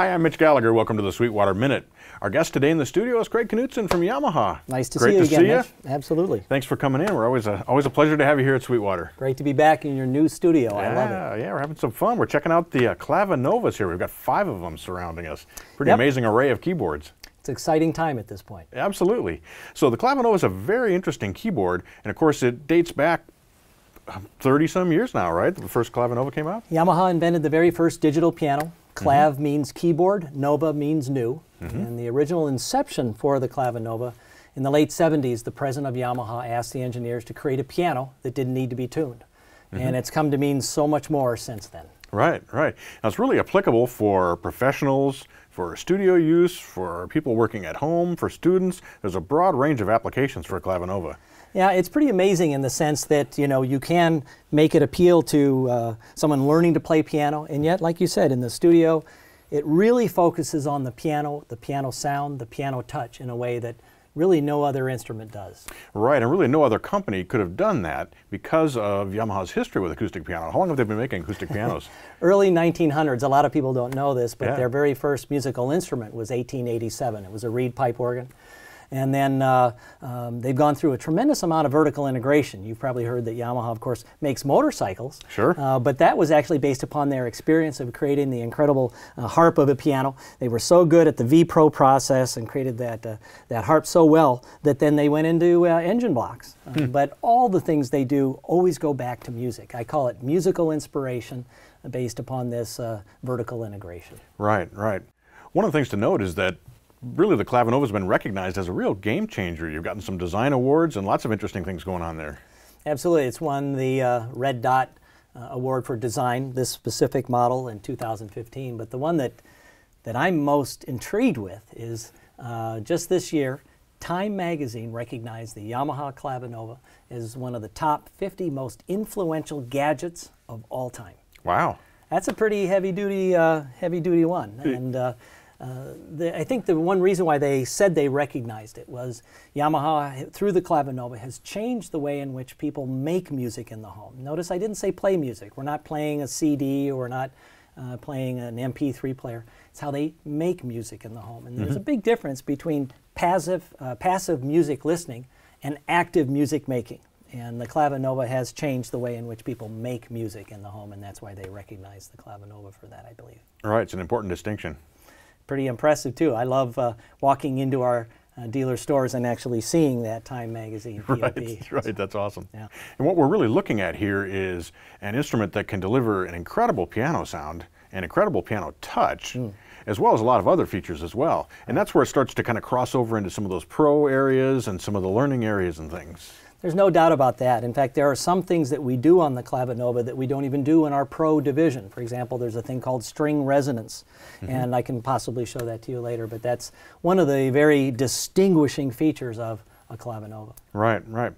Hi, I'm Mitch Gallagher. Welcome to the Sweetwater Minute. Our guest today in the studio is Craig Knudsen from Yamaha. Nice to Great see you to again, see you. Mitch. Absolutely. Thanks for coming in. We're always a, always a pleasure to have you here at Sweetwater. Great to be back in your new studio. I love it. Yeah, yeah, we're having some fun. We're checking out the uh, Clavinovas here. We've got five of them surrounding us. Pretty Yep. amazing array of keyboards. It's an exciting time at this point. Absolutely. So the Clavinova is a very interesting keyboard, and of course it dates back 30 some years now, right? The first Clavinova came out? Yamaha invented the very first digital piano. Mm-hmm. Clav means keyboard, Nova means new. And the original inception for the Clavinova, in the late 70s, the president of Yamaha asked the engineers to create a piano that didn't need to be tuned. Mm-hmm. And it's come to mean so much more since then. Right, right. Now it's really applicable for professionals, for studio use, for people working at home, for students. There's a broad range of applications for a Clavinova. Yeah, it's pretty amazing in the sense that you know you can make it appeal to uh, someone learning to play piano, and yet, like you said, in the studio, it really focuses on the piano, the piano sound, the piano touch in a way that really no other instrument does. Right, and really no other company could have done that because of Yamaha's history with acoustic piano. How long have they been making acoustic pianos? Early 1900s, a lot of people don't know this, but Yeah. their very first musical instrument was 1887. It was a reed pipe organ. And then uh, um, they've gone through a tremendous amount of vertical integration. You've probably heard that Yamaha, of course, makes motorcycles. Sure. Uh, but that was actually based upon their experience of creating the incredible uh, harp of a piano. They were so good at the V Pro process and created that, uh, that harp so well that then they went into uh, engine blocks. Uh, But all the things they do always go back to music. I call it musical inspiration based upon this uh, vertical integration. right, right. One of the things to note is that really the Clavinova has been recognized as a real game changer. You've gotten some design awards and lots of interesting things going on there. Absolutely. It's won the uh, Red Dot uh, Award for Design, this specific model in 2015. But the one that, that I'm most intrigued with is uh, just this year, Time Magazine recognized the Yamaha Clavinova as one of the top 50 most influential gadgets of all time. Wow. That's a pretty heavy duty, uh, heavy duty one. And uh, the, I think the one reason why they said they recognized it was Yamaha, through the Clavinova, has changed the way in which people make music in the home. Notice I didn't say play music. We're not playing a CD or we're not uh, playing an MP3 player. It's how they make music in the home. And there's a big difference between passive, uh, passive music listening and active music making. And the Clavinova has changed the way in which people make music in the home, and that's why they recognize the Clavinova for that, I believe. Right, it's an important distinction. Pretty impressive, too. I love uh, walking into our uh, dealer stores and actually seeing that Time Magazine POP. Right, right, that's awesome. Yeah. And what we're really looking at here is an instrument that can deliver an incredible piano sound, an incredible piano touch, Hmm. as well as a lot of other features as well. And that's where it starts to kind of cross over into some of those pro areas and some of the learning areas and things. There's no doubt about that. In fact, there are some things that we do on the Clavinova that we don't even do in our pro division. For example, there's a thing called string resonance, mm-hmm. and I can possibly show that to you later, but that's one of the very distinguishing features of a Clavinova. Right, right.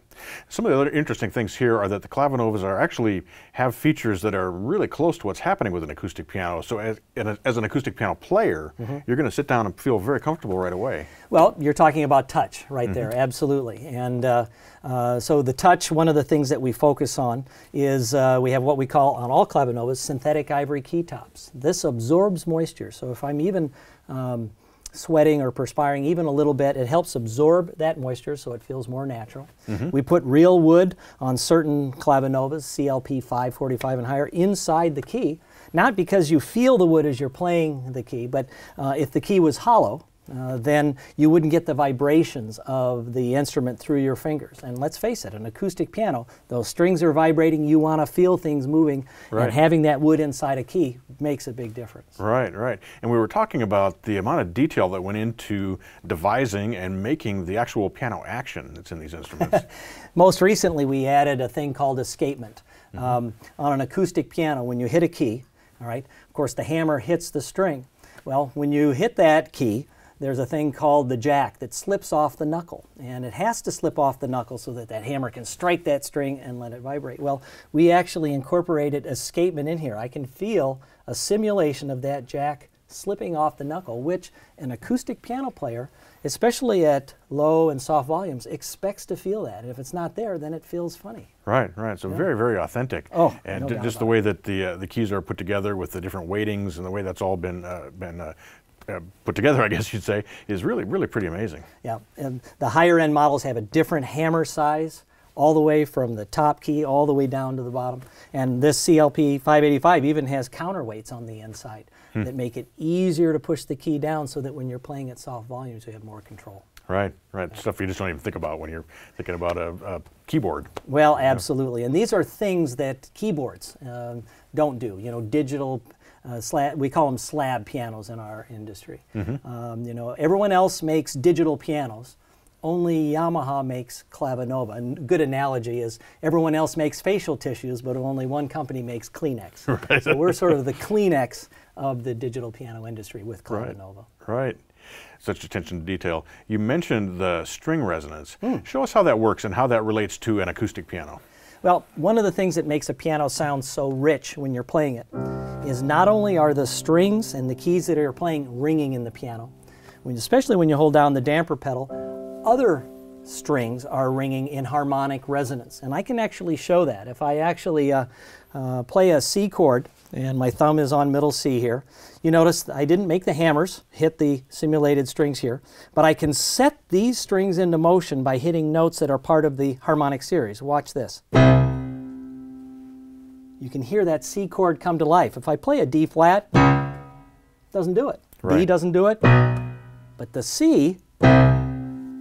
Some of the other interesting things here are that the clavinovas are actually have features that are really close to what's happening with an acoustic piano. So as, as an acoustic piano player, Mm-hmm. you're going to sit down and feel very comfortable right away. Well, you're talking about touch right there, absolutely. And uh, uh, so the touch, one of the things that we focus on is uh, we have what we call on all clavinovas synthetic ivory key tops. This absorbs moisture. So if I'm even um, sweating or perspiring even a little bit, it helps absorb that moisture so it feels more natural. We put real wood on certain clavinovas, CLP 545 and higher, inside the key. Not because you feel the wood as you're playing the key, but uh, if the key was hollow, uh, then you wouldn't get the vibrations of the instrument through your fingers. And let's face it, an acoustic piano, those strings are vibrating, you want to feel things moving, Right. and having that wood inside a key makes a big difference. Right, right. And we were talking about the amount of detail that went into devising and making the actual piano action that's in these instruments. Most recently, we added a thing called escapement. Um, on an acoustic piano, when you hit a key, all right, of course, the hammer hits the string. Well, when you hit that key, there's a thing called the jack that slips off the knuckle. And it has to slip off the knuckle so that that hammer can strike that string and let it vibrate. Well, we actually incorporated escapement in here. I can feel a simulation of that jack slipping off the knuckle, which an acoustic piano player, especially at low and soft volumes, expects to feel that. And if it's not there, then it feels funny. Right, right. So very, very authentic. Oh, and no just the way that the uh, the keys are put together with the different weightings and the way that's all been uh, been uh, uh, put together, I guess you'd say, is really, really pretty amazing. Yeah, and the higher end models have a different hammer size, all the way from the top key all the way down to the bottom. And this CLP 585 even has counterweights on the inside that make it easier to push the key down so that when you're playing at soft volumes, you have more control. Right, right. Stuff you just don't even think about when you're thinking about a, a keyboard. Well, absolutely. And these are things that keyboards um, don't do. You know, digital. Uh, slab, we call them slab pianos in our industry. Um, you know, everyone else makes digital pianos. Only Yamaha makes Clavinova. And a good analogy is everyone else makes facial tissues, but only one company makes Kleenex. So we're sort of the Kleenex of the digital piano industry with Clavinova. Right. right. Such attention to detail. You mentioned the string resonance. Hmm. Show us how that works and how that relates to an acoustic piano. Well, one of the things that makes a piano sound so rich when you're playing it is not only are the strings and the keys that you're playing ringing in the piano, when, especially when you hold down the damper pedal, other strings are ringing in harmonic resonance. And I can actually show that. If I actually uh, uh, play a C chord, and my thumb is on middle C here, you notice I didn't make the hammers hit the simulated strings here, but I can set these strings into motion by hitting notes that are part of the harmonic series. Watch this. You can hear that C chord come to life. If I play a D flat, it doesn't do it. B doesn't do it. But the C,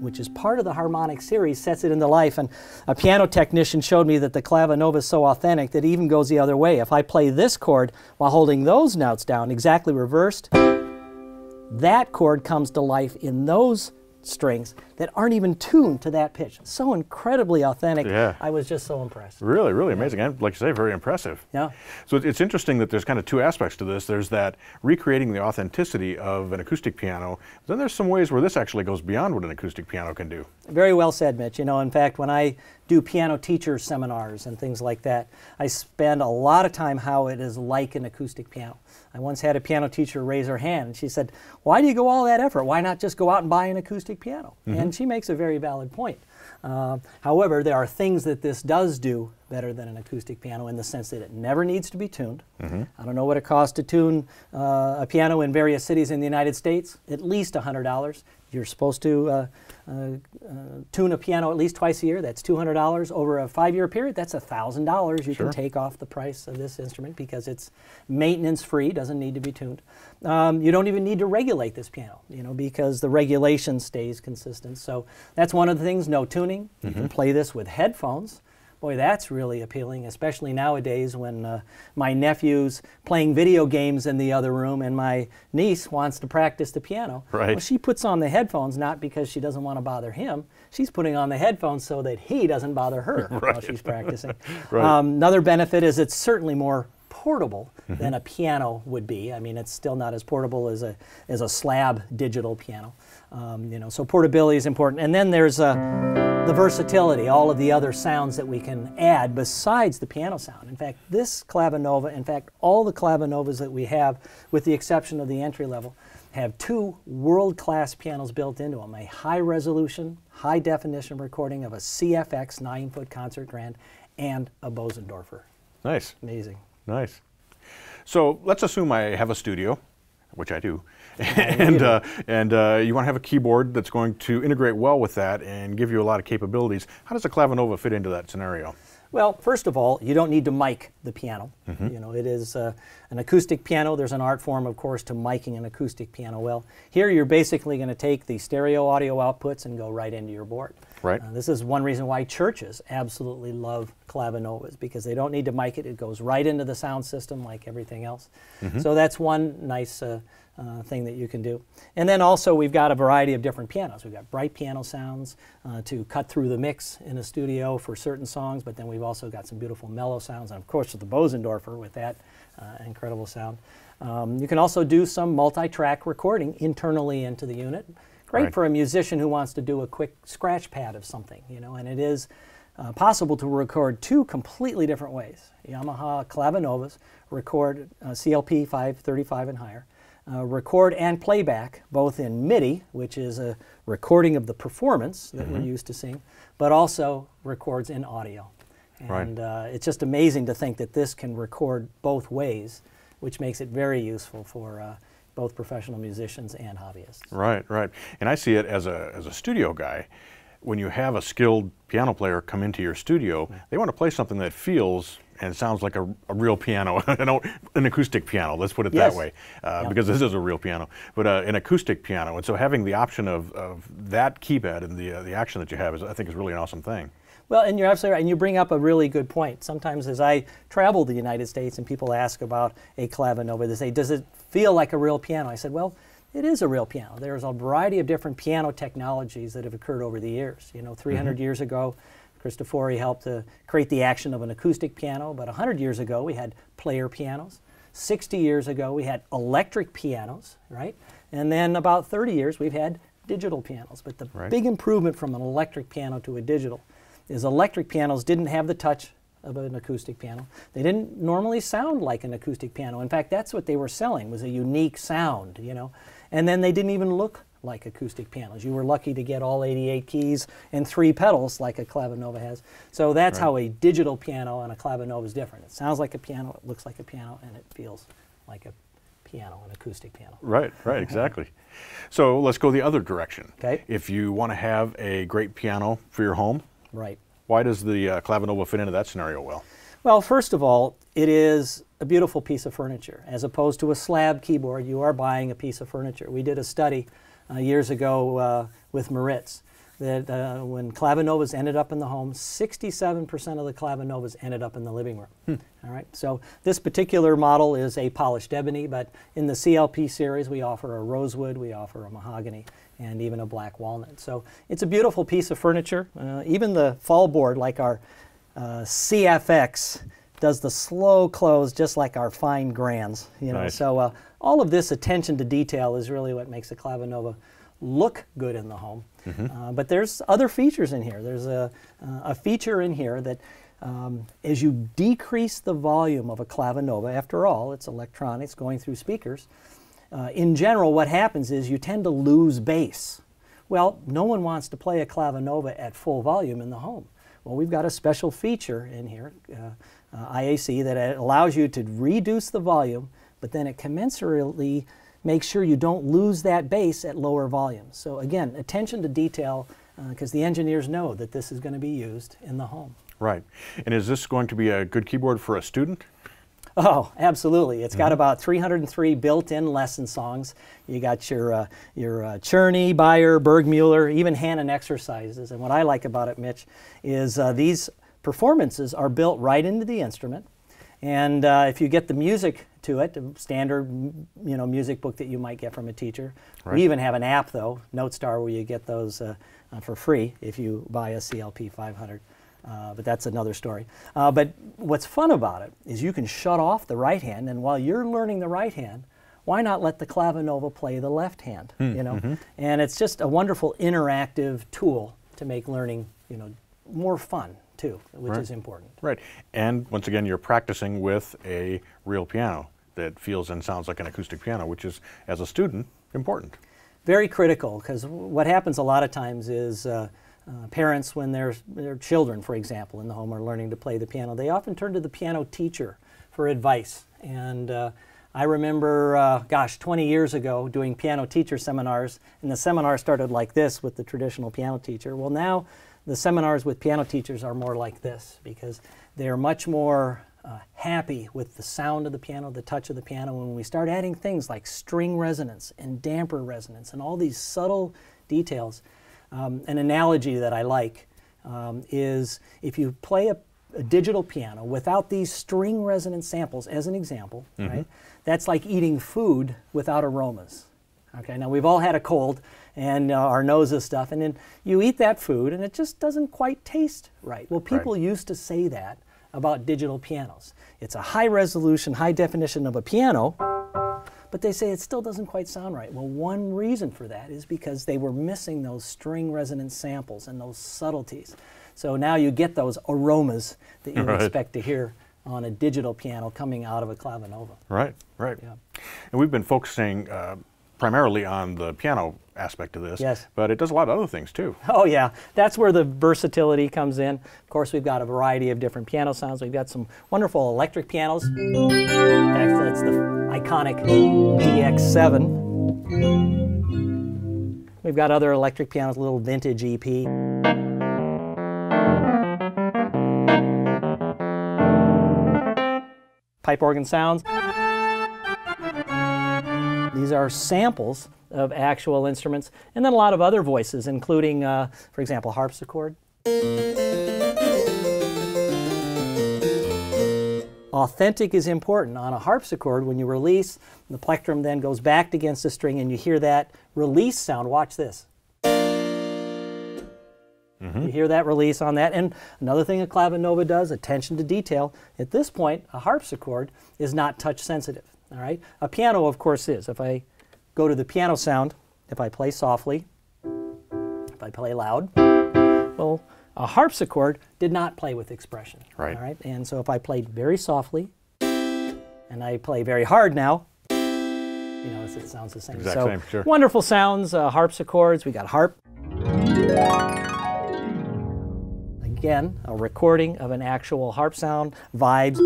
which is part of the harmonic series, sets it into life. And a piano technician showed me that the clavinova is so authentic that it even goes the other way. If I play this chord while holding those notes down, exactly reversed, that chord comes to life in those strings that aren't even tuned to that pitch. So incredibly authentic. Yeah. I was just so impressed. Really, really amazing. And like you say, very impressive. Yeah. So it's interesting that there's kind of two aspects to this. There's that recreating the authenticity of an acoustic piano. Then there's some ways where this actually goes beyond what an acoustic piano can do. Very well said, Mitch. You know, in fact, when I do piano teacher seminars and things like that, I spend a lot of time how it is like an acoustic piano. I once had a piano teacher raise her hand and she said, Why do you go all that effort? Why not just go out and buy an acoustic piano? And she makes a very valid point. Uh, however, there are things that this does do better than an acoustic piano in the sense that it never needs to be tuned. I don't know what it costs to tune uh, a piano in various cities in the United States, at least $100. You're supposed to uh, Uh, uh, tune a piano at least twice a year. That's $200 over a five-year period. That's $1,000 you Sure. can take off the price of this instrument because it's maintenance-free, doesn't need to be tuned. Um, you don't even need to regulate this piano, you know, because the regulation stays consistent. So that's one of the things. No tuning. You can mm-hmm. play this with headphones. Boy, that's really appealing, especially nowadays when uh, my nephew's playing video games in the other room and my niece wants to practice the piano. Right. Well, she puts on the headphones not because she doesn't want to bother him. She's putting on the headphones so that he doesn't bother her while she's practicing. Right. um, another benefit is it's certainly more portable than a piano would be. I mean, it's still not as portable as a as a slab digital piano. Um, you know, so portability is important. And then there's uh, the versatility, all of the other sounds that we can add besides the piano sound. In fact, this clavinova, in fact, all the clavinovas that we have, with the exception of the entry level, have two world-class pianos built into them: a high-resolution, high-definition recording of a CFX nine-foot concert grand and a Bosendorfer. Nice, Amazing. Nice. So let's assume I have a studio, which I do, and uh, and uh, you want to have a keyboard that's going to integrate well with that and give you a lot of capabilities. How does a clavinova fit into that scenario? Well, first of all, you don't need to mic the piano. You know, it is uh, an acoustic piano. There's an art form, of course, to miking an acoustic piano. Well, here you're basically going to take the stereo audio outputs and go right into your board. Right. Uh, this is one reason why churches absolutely love clavinovas because they don't need to mic it. It goes right into the sound system like everything else. So that's one nice uh, uh, thing that you can do. And then also we've got a variety of different pianos. We've got bright piano sounds uh, to cut through the mix in a studio for certain songs, but then we've also got some beautiful mellow sounds, and of course with the Bosendorfer with that uh, incredible sound. Um, you can also do some multi-track recording internally into the unit. Great Right. for a musician who wants to do a quick scratch pad of something, you know, and it is uh, possible to record two completely different ways. Yamaha Clavinovas record uh, CLP 535 and higher. Uh, record and playback both in MIDI, which is a recording of the performance that we're used to seeing, but also records in audio. Right. And uh, it's just amazing to think that this can record both ways, which makes it very useful for uh, both professional musicians and hobbyists. Right, right. And I see it as a, as a studio guy. When you have a skilled piano player come into your studio, they want to play something that feels and sounds like a, a real piano, an acoustic piano. Let's put it Yes. that way, uh, Yeah. because this is a real piano, but uh, an acoustic piano. And so having the option of, of that keypad and the uh, the action that you have is, I think, is really an awesome thing. Well, and you're absolutely right. And you bring up a really good point. Sometimes, as I travel the United States and people ask about a clavinova, they say, Does it feel like a real piano? I said, Well, it is a real piano. There's a variety of different piano technologies that have occurred over the years. You know, 300 years ago, Cristofori helped to create the action of an acoustic piano, but 100 years ago, we had player pianos. 60 years ago, we had electric pianos, right? And then about 30 years, we've had digital pianos. But the Right. big improvement from an electric piano to a digital is electric pianos didn't have the touch of an acoustic piano. They didn't normally sound like an acoustic piano. In fact, that's what they were selling was a unique sound, you know. And then they didn't even look like acoustic pianos. You were lucky to get all 88 keys and three pedals like a clavinova has. So that's Right. how a digital piano and a clavinova is different. It sounds like a piano, it looks like a piano, and it feels like a piano, an acoustic piano. Right, right, exactly. So let's go the other direction. Okay. If you want to have a great piano for your home, Right. why does the uh, clavinova fit into that scenario well? Well, first of all, it is a beautiful piece of furniture. As opposed to a slab keyboard, you are buying a piece of furniture. We did a study uh, years ago uh, with Maritz that uh, when clavinovas ended up in the home, 67% of the clavinovas ended up in the living room. All right, so this particular model is a polished ebony, but in the CLP series, we offer a rosewood, we offer a mahogany, and even a black walnut. So it's a beautiful piece of furniture. Uh, even the fall board, like our uh, CFX does the slow close just like our fine grands. You know, Nice. so uh, all of this attention to detail is really what makes a clavinova look good in the home. Uh, but there's other features in here. There's a, uh, a feature in here that um, as you decrease the volume of a clavinova, after all, it's electronics going through speakers. Uh, in general, what happens is you tend to lose bass. Well, no one wants to play a clavinova at full volume in the home. Well, we've got a special feature in here, uh, uh, IAC, that uh, allows you to reduce the volume, but then it commensurately makes sure you don't lose that bass at lower volumes. So again, attention to detail, because the engineers know that this is going to be used in the home. Right. And is this going to be a good keyboard for a student? Oh, absolutely. It's got about 303 built-in lesson songs. You got your uh, your uh, Czerny, Beyer, Burgmuller, even Hanon exercises. And what I like about it, Mitch, is uh, these performances are built right into the instrument. And uh, if you get the music to it, standard you know music book that you might get from a teacher. Right. We even have an app though, NoteStar, where you get those uh, uh, for free if you buy a CLP 500. Uh, but that's another story. Uh, but what's fun about it is you can shut off the right hand, and while you're learning the right hand, why not let the clavinova play the left hand? You know, and it's just a wonderful interactive tool to make learning, you know, more fun too, which Right. is important. Right. And once again, you're practicing with a real piano that feels and sounds like an acoustic piano, which is, as a student, important. very critical because what happens a lot of times is uh, uh, parents, when their their children, for example, in the home are learning to play the piano, they often turn to the piano teacher for advice. And uh, I remember, uh, gosh, 20 years ago, doing piano teacher seminars, and the seminar started like this with the traditional piano teacher. Well, now the seminars with piano teachers are more like this because they're much more uh, happy with the sound of the piano, the touch of the piano. When we start adding things like string resonance and damper resonance and all these subtle details, um, an analogy that I like um, is if you play a, a digital piano without these string resonance samples, as an example, right? That's like eating food without aromas. Okay, now we've all had a cold and uh, our nose is stuff, and then you eat that food and it just doesn't quite taste right. Well, people used to say that about digital pianos. It's a high resolution, high definition of a piano, but they say it still doesn't quite sound right. Well, one reason for that is because they were missing those string resonance samples and those subtleties. So now you get those aromas that you Right. expect to hear on a digital piano coming out of a clavinova. Right, right. Yeah. And we've been focusing uh, primarily on the piano aspect of this. Yes. But it does a lot of other things too. Oh yeah, that's where the versatility comes in. Of course, we've got a variety of different piano sounds. We've got some wonderful electric pianos. That's, that's the iconic DX7. We've got other electric pianos, little vintage EP. Pipe organ sounds. These are samples of actual instruments, and then a lot of other voices, including, uh, for example, harpsichord. Authentic is important. On a harpsichord, when you release, the plectrum then goes back against the string, and you hear that release sound. Watch this. Mm-hmm. You hear that release on that. And another thing a clavinova does, attention to detail. At this point, a harpsichord is not touch sensitive. All right. A piano, of course, is. If I go to the piano sound, if I play softly, if I play loud, well, a harpsichord did not play with expression. Right. All right. And so if I played very softly, and I play very hard now, you know, it sounds the same. Exact so same, sure. wonderful sounds, uh, harpsichords. We got harp. Again, a recording of an actual harp sound, vibes.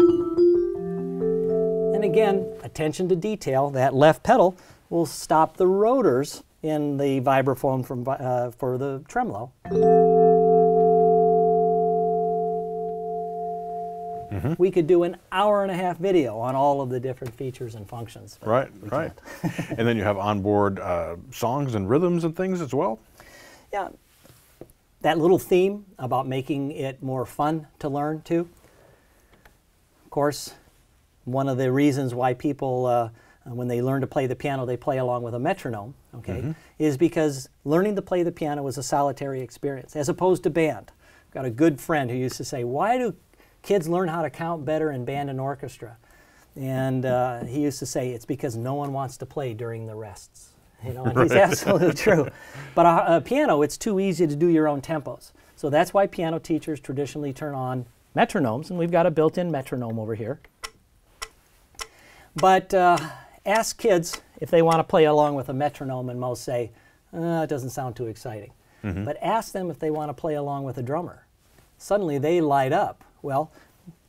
And again, attention to detail. That left pedal will stop the rotors in the vibraphone from, uh, for the tremolo. We could do an hour and a half video on all of the different features and functions. Right, right. and then you have onboard uh, songs and rhythms and things as well. Yeah. That little theme about making it more fun to learn too. Of course, one of the reasons why people, uh, when they learn to play the piano, they play along with a metronome, okay, is because learning to play the piano is a solitary experience as opposed to band. I've got a good friend who used to say, Why do kids learn how to count better in band and orchestra? And uh, he used to say, It's because no one wants to play during the rests. You know, and he's absolutely true. But a, a piano, it's too easy to do your own tempos. So that's why piano teachers traditionally turn on metronomes, and we've got a built-in metronome over here. But uh, ask kids if they want to play along with a metronome, and most say, uh, it doesn't sound too exciting. But ask them if they want to play along with a drummer. Suddenly they light up. Well,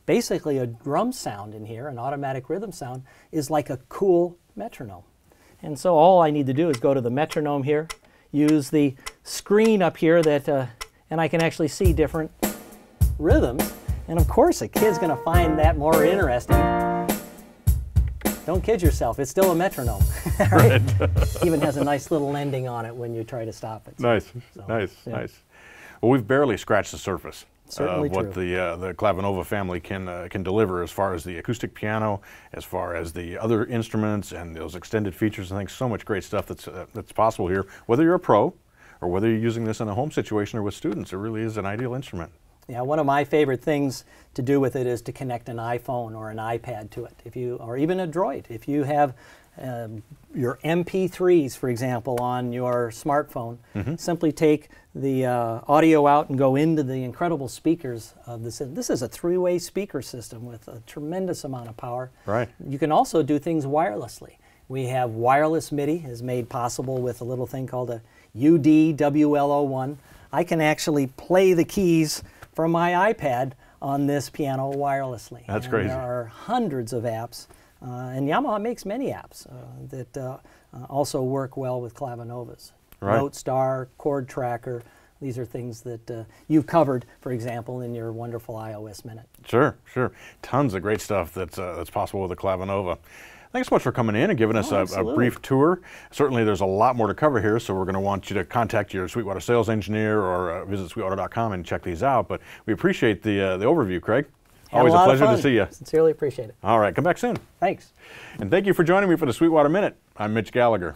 basically, a drum sound in here, an automatic rhythm sound, is like a cool metronome. And so all I need to do is go to the metronome here, use the screen up here that, uh, and I can actually see different rhythms. And of course, a kid's going to find that more interesting. Don't kid yourself, it's still a metronome. right? Even has a nice little ending on it when you try to stop it. Nice, nice, yeah. nice. Well, we've barely scratched the surface Certainly of what true. the uh, the Clavinova family can uh, can deliver as far as the acoustic piano, as far as the other instruments and those extended features and things. So much great stuff that's uh, that's possible here. Whether you're a pro or whether you're using this in a home situation or with students, it really is an ideal instrument. Yeah, one of my favorite things to do with it is to connect an iPhone or an iPad to it, if you, or even a Droid. If you have um, your MP3s, for example, on your smartphone, simply take the uh, audio out and go into the incredible speakers of this. This is a three-way speaker system with a tremendous amount of power. Right. You can also do things wirelessly. We have wireless MIDI is made possible with a little thing called a UDWL01. I can actually play the keys from my iPad on this piano wirelessly. That's And crazy. There are hundreds of apps, and Yamaha makes many apps uh, that uh, uh, also work well with clavinovas. Right. NoteStar, Chord Tracker. These are things that uh, you've covered, for example, in your wonderful iOS Minute. Sure, sure. Tons of great stuff that's uh, that's possible with a Clavinova. Thanks so much for coming in and giving us Oh, a, a brief tour. Certainly, there's a lot more to cover here, so we're going to want you to contact your Sweetwater sales engineer or uh, visit sweetwater.com and check these out. But we appreciate the uh, the overview, Craig. Always a, of pleasure to see you. Sincerely appreciate it. All right, come back soon. Thanks. And thank you for joining me for the Sweetwater Minute. I'm Mitch Gallagher.